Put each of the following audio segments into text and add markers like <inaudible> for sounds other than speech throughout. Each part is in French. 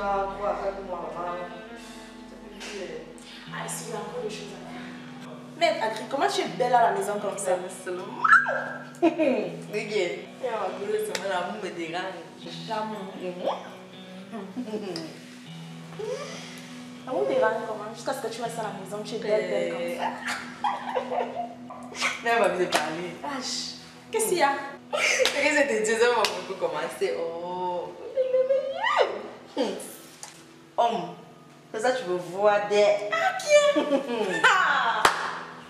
genre 3 à 4 mois, plus. Ah, ici, il y a encore des choses à faire. Mais Agri, comment tu es belle à la maison comme ça? Regarde, il y a ma gueule, c'est moi, l'amour me dérange. L'amour. L'amour dérange comment? Jusqu'à ce que tu restes à la maison, tu es belle, belle comme ça. Mais elle m'a vu parler. Qu'est-ce qu'il y a? <laughs> C'est que c'était Dieu, ça m'a beaucoup commencé. Oh, Homme, c'est ça tu veux voir des. Ah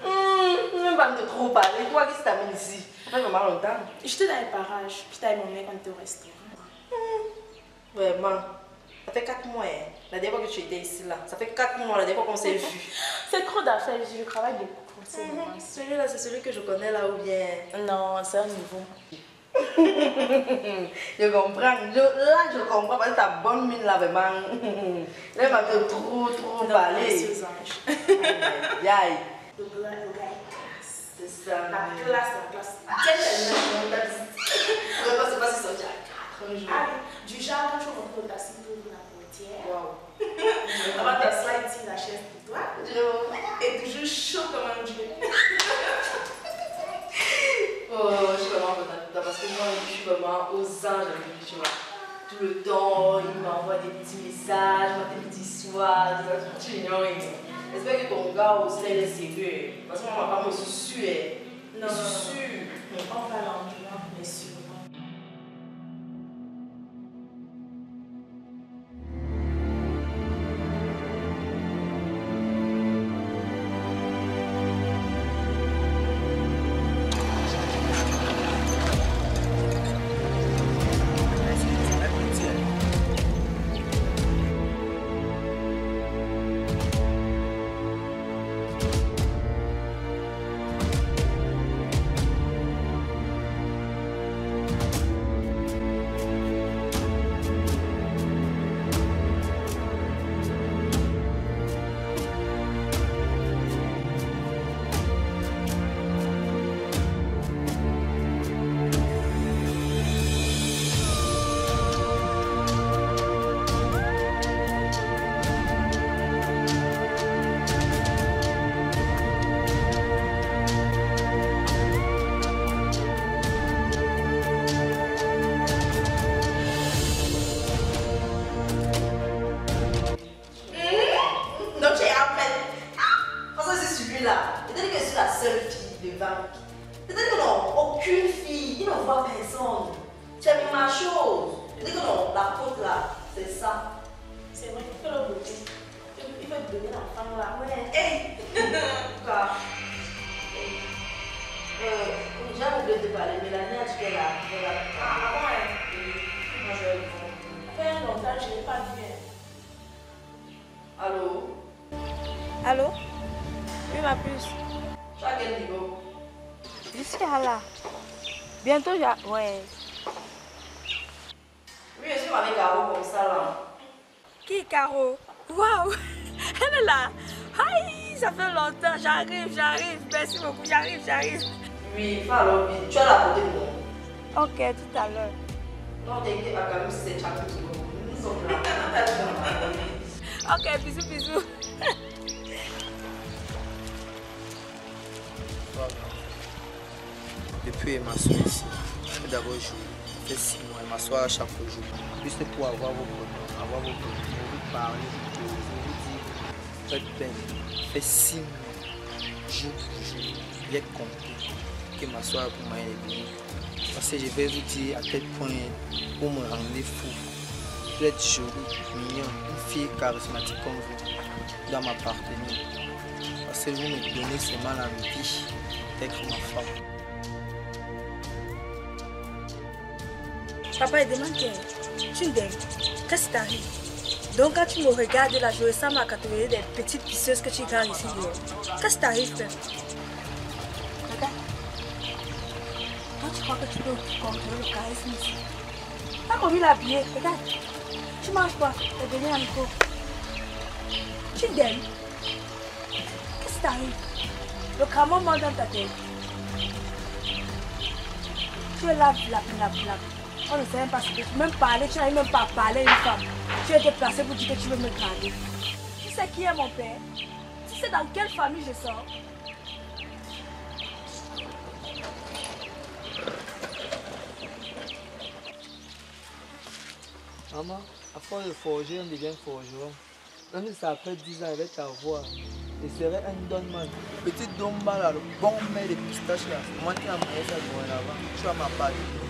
Hum, Même pas de trop parler. Toi, qu'est-ce qui t'amène ici? Ça fait vraiment longtemps. J'étais dans les parages, puis t'as mon mec quand t'es au restaurant. Vraiment. Ça fait 4 mois, hein. La dernière fois que tu étais ici, là. Ça fait 4 mois, la dernière fois qu'on s'est vu. <laughs> C'est trop d'affaires, je travaille beaucoup. normal. Celui-là, c'est celui que je connais là ou bien? Non, c'est un nouveau. Je comprends. Je- là, je comprends parce que ta bonne mine là, vraiment. Là, elle m'a fait trop, trop Non, parler. Aïe, aïe. Le gars, le gars est classe. C'est ça. La classe, la classe. Gentleman. Vraiment, c'est pas si sorti à 4 jours. Ah, du genre, quand tu rentres au taxi, tu ouvres la portière. Waouh. On va t'asseoir ici, la chaise pour toi. Je- Et toujours chaud comme un dieu. Oh, suis vraiment aux anges avec lui, tu vois. Tout le temps, il m'envoie des petits messages, des petits soirs, des trucs chignons. J'espère que ton gars aussi, il est sérieux. Parce que moi, ma femme, je suis sûre. Non, Je suis sûre. On va l'endroit, mais sûrement. Peut-être que je suis la seule fille devant. Peut-être que non, aucune fille, il ne voit personne. Tu as mis ma chose. Peut-être que non, la côte là, c'est ça. C'est vrai, il faut le beauté. Il faut te donner l'enfant là. Ouais, hey! <laughs> Quoi? Euh, j'ai oublié de te parler, Mélanie, tu es là. Elle est là. Ah, ouais. Moi, je vais le fait longtemps je n'ai pas vu. Allô? Allô? Oui, ma puce. Tu quel niveau? Jusqu'à là. Bientôt, j'ai... Ouais. Oui, je suis avec Caro comme ça là. Qui, Caro? Waouh <laughs> Elle est là. Aïe, ça fait longtemps. J'arrive, j'arrive. Merci beaucoup, j'arrive, j'arrive. Oui, vite. Tu à la côté de moi. Ok, tout à l'heure. Non, t'inquiète pas, c'est Tchako qui va Nous sommes là. <laughs> Ok, bisous, bisous. <laughs> Depuis elle m'assoit ici, je vais d'abord jouer. Fait six mois, elle m'assoit à chaque jour. Juste pour avoir vos pronoms, avoir vos vous parler, vous vous dire. Faites peine. Ça fait six mois, jour pour jour, bien compris que m'asseoir pour m'aider. Parce que je vais vous dire à quel point vous me rendez fou. Vous êtes jolie, mignon, une fille charismatique comme vous, dans ma partenaire. Parce que vous me donnez seulement l'envie d'être ma femme. Papa, il demande Tu me. Qu'est-ce qui t'arrive Donc, quand tu me regardes là, je ressemble à catégorie des petites pisseuses que tu gardes ici. Qu'est-ce qui t'arrive, frère Regarde. Toi, tu crois que tu peux contrôler le charisme ici? Pas comme il est habillé, regarde. Tu manges quoi? T'es venu à micro. Tu t'aimes Qu'est-ce qui t'arrive Le cramon monte dans ta tête. Tu es là, là, là, là. On ne sait même pas ce que tu même parler, tu n'arrives même pas à parler à une femme. Tu es déplacé pour dire que tu veux me draguer. Tu sais qui est mon père? Tu sais dans quelle famille je sors? Maman, à force de forger, on devient forgeron. Même si ça fait 10 ans, elle va t'avoir. Et serait un donman. Petit domba là, le bon mec de pistache là. Moi qui ai amené ça là-bas. Tu m'appeler. Vous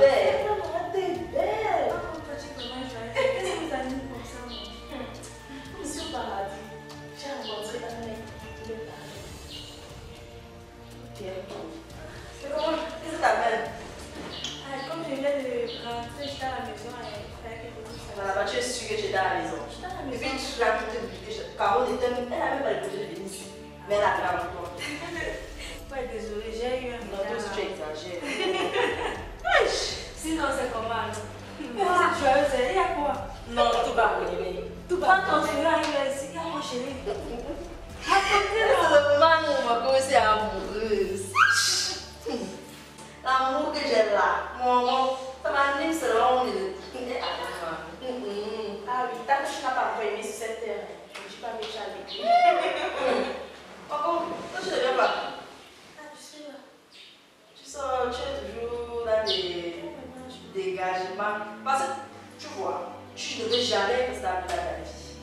ça montagne. T'es belle. Qu'est-ce que vous avez mis comme ça moi Monsieur Paradis, j'ai rencontré un mec qui me parlait. Pierre. C'est comment Qu'est-ce que t'appelles Ah, Comme je viens de rentrer, j'étais à la maison je Voilà, bah, tu es sûr que j'étais à la maison. J'étais à la Et maison. puis tu l'as quitté je- Caro était même. Elle n'a même pas le projet de venir ici. Mais elle a fait avec toi. Ouais, désolée, j'ai eu un Non, toi aussi tu retard. exagères. Sinon, c'est comment alors C'est joyeuse, il y a quoi Non, tout va arriver. Tout Quand va ton arriver. chéri arrive ici, il y a mon chéri. C'est le moment où on va commencer à amoureuse. L'amour que j'ai là, mon mon, ça m'anime selon le. Ah oui, tant que tu n'as pas aimé sur cette terre, je ne suis pas méchant avec lui. <laughs> Par contre, toi tu ne viens pas. Ah, tu sais là. Tu sors, tu es toujours dans des dégagements. Parce que tu vois, tu ne veux jamais rester avec ta vie.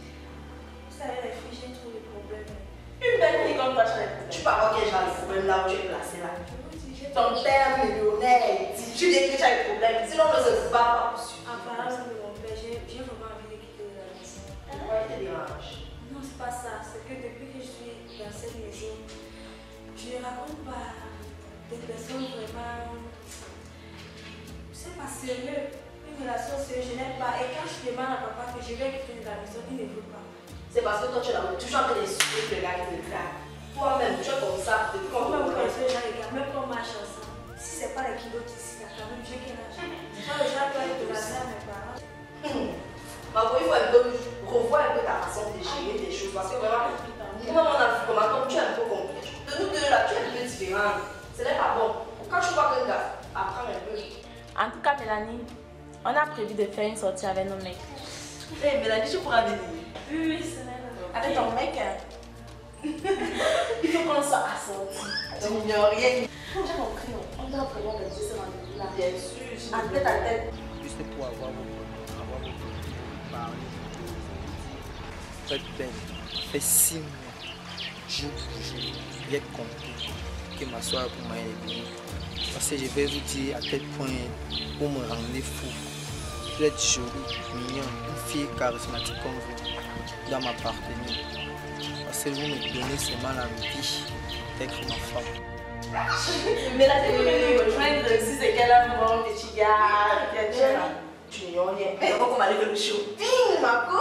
Vous savez, les filles, j'ai trop de problèmes. Une belle fille comme toi, tu as des problèmes. Tu peux avoir quel genre de problème là où tu es placé là. Ton père millionnaire tu dis que tu as des problèmes. Sinon, on ne se bat pas pour pas ça. C'est que depuis que je suis dans cette maison, je ne raconte pas des personnes vraiment. C'est pas sérieux. Une relation sérieuse, je n'aime pas. Et quand je demande à papa que je vais quitter la maison, il ne veut pas. C'est parce que toi, tu es toujours en train d'insulter le gars qui te drague. Toi-même, tu es comme ça, depuis qu'on Même quand les gars, même quand on marche ensemble, si c'est pas les kilos ici, là, quand même, j'ai quel âge Quand le doit être de la à mes parents. Hmm. <laughs> Ma il faut un peu revoir un peu ta façon de gérer des choses. Parce que vraiment, nous, on a vu comment comme tu es un peu compliqué. De nous deux là, tu es un peu différente. Ce n'est pas bon. Quand tu vois qu'un gars apprend un peu. En tout cas, Mélanie, on a prévu de faire une sortie avec nos mecs. Hé, Mélanie, tu pourras venir. Oui, oui, c'est vrai. Avec ton mec, hein. <laughs> il faut qu'on soit assortis. Tu n'ignores rien. J'ai compris, on doit vraiment rester ce rendez-vous-là. Bien sûr, je En tête à tête. Juste pour avoir parler, Faites bien. Fait mois, jour pour jour, j'ai compris que ma soeur pour moi est venue. Parce que je vais vous dire à quel point vous me rendez fou. Vous êtes jolie, mignonne, une fille charismatique comme vous, dans ma partenaire. Parce que vous me donnez seulement l'envie d'être ma femme. Venue me rejoindre si c'est qu'elle a un petit gars. qui est là. Tu. Mais le shopping, ma co